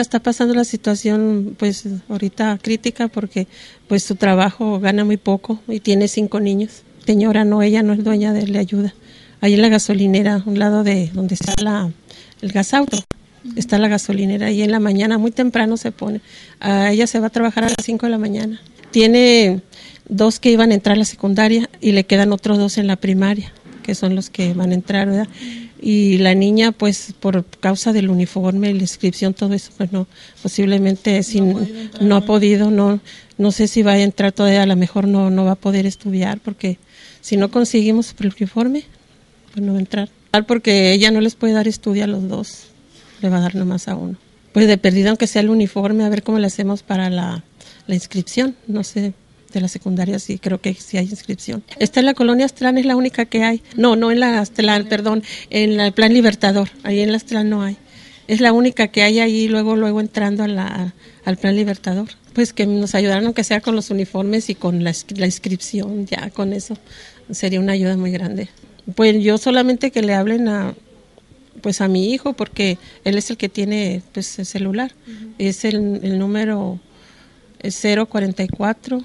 Está pasando la situación pues ahorita crítica porque pues su trabajo gana muy poco y tiene cinco niños. Señora, no, ella no es dueña de la ayuda. Ahí en la gasolinera, a un lado de donde está la, el gasauto, está la gasolinera y en la mañana muy temprano se pone. A ella se va a trabajar a las 5 de la mañana. Tiene dos que iban a entrar a la secundaria y le quedan otros dos en la primaria, que son los que van a entrar, ¿verdad? Y la niña, pues por causa del uniforme, la inscripción, todo eso, pues no, posiblemente no, ha podido, no, no sé si va a entrar todavía, a lo mejor no, no va a poder estudiar, porque si no conseguimos el uniforme, pues no va a entrar. Porque ella no les puede dar estudio a los dos, le va a dar nomás a uno. Pues de perdida, aunque sea el uniforme, a ver cómo le hacemos para la, la inscripción, no sé, de la secundaria sí, creo que sí hay inscripción. Esta en la colonia Astral es la única que hay. No, no en la Astral, perdón, en el Plan Libertador. Ahí en la Astral no hay. Es la única que hay ahí luego, luego entrando a la, al Plan Libertador. Pues que nos ayudaran, aunque sea con los uniformes y con la, la inscripción, ya con eso sería una ayuda muy grande. Pues yo solamente que le hablen a, pues a mi hijo porque él es el que tiene pues el celular. Es el, el número 044